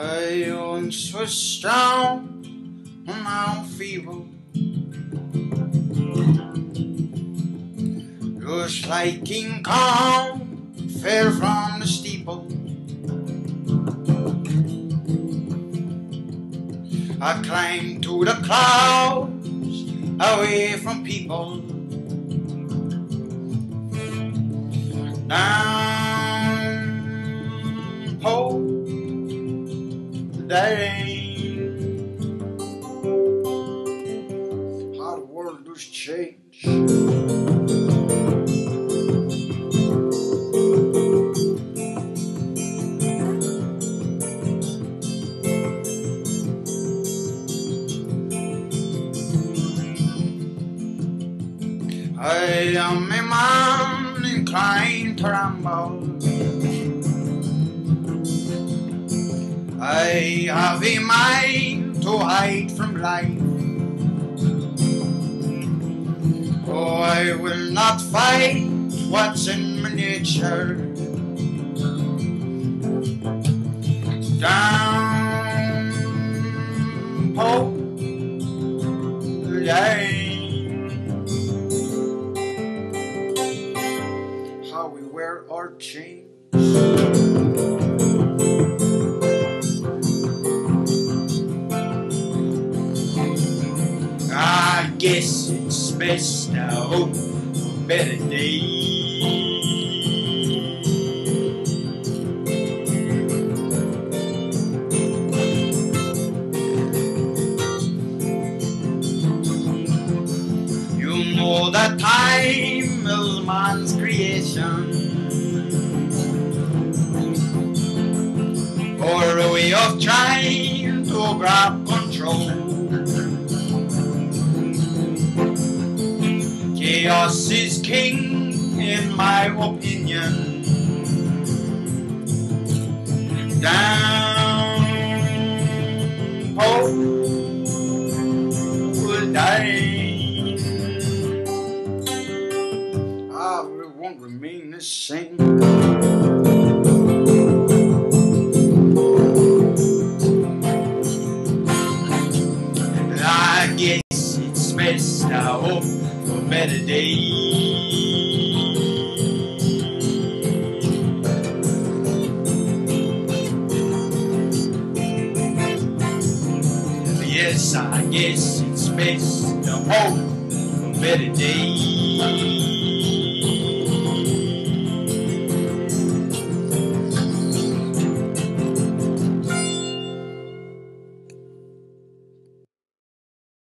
once was strong, and now feeble. Just like King Kong fell from the steeple. I climbed to the clouds away from people. Down, that how the world does change. I am a man inclined to ramble. I have a mind to hide from life. Oh, I will not fight what's in my nature. Down, oh, Pope, Lane. how we wear our chains. Guess it's best to hope for better days. You know that time is man's creation. Or a way of trying to grab control. Chaos is king, in my opinion. Down, oh, Pope will die. Ah, I won't remain the same. I Yes, I guess it's best to hope for better days.